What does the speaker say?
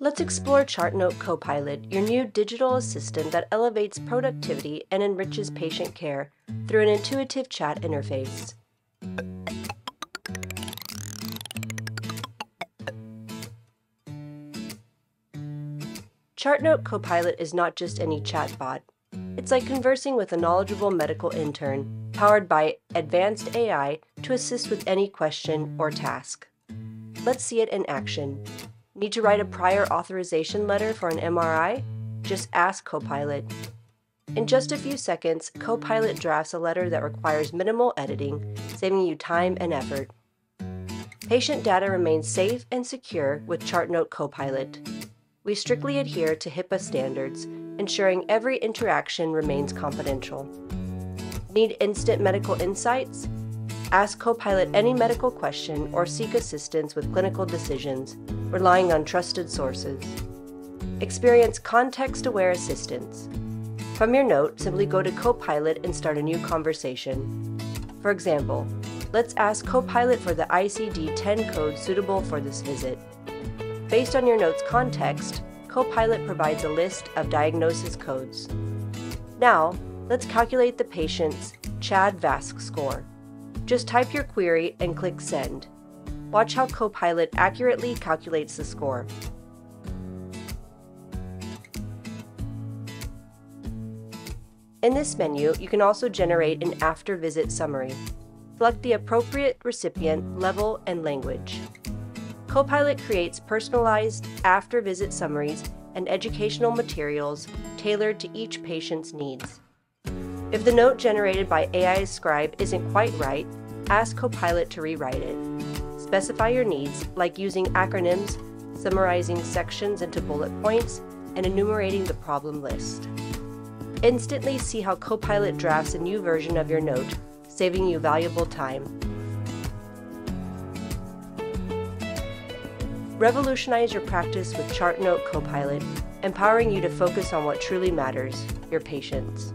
Let's explore ChartNote Copilot, your new digital assistant that elevates productivity and enriches patient care through an intuitive chat interface. ChartNote Copilot is not just any chatbot. It's like conversing with a knowledgeable medical intern, powered by advanced AI to assist with any question or task. Let's see it in action. Need to write a prior authorization letter for an MRI? Just ask Copilot. In just a few seconds, Copilot drafts a letter that requires minimal editing, saving you time and effort. Patient data remains safe and secure with ChartNote Copilot. We strictly adhere to HIPAA standards, ensuring every interaction remains confidential. Need instant medical insights? Ask Copilot any medical question or seek assistance with clinical decisions, relying on trusted sources. Experience context aware assistance. From your note, simply go to Copilot and start a new conversation. For example, let's ask Copilot for the ICD 10 code suitable for this visit. Based on your note's context, Copilot provides a list of diagnosis codes. Now, let's calculate the patient's CHA2DS2-VASc score. Just type your query and click Send. Watch how Copilot accurately calculates the score. In this menu, you can also generate an after-visit summary. Select the appropriate recipient, level, and language. Copilot creates personalized after-visit summaries and educational materials tailored to each patient's needs. If the note generated by AI Scribe isn't quite right, ask Copilot to rewrite it. Specify your needs, like using acronyms, summarizing sections into bullet points, and enumerating the problem list. Instantly see how Copilot drafts a new version of your note, saving you valuable time. Revolutionize your practice with ChartNote Copilot, empowering you to focus on what truly matters your patients.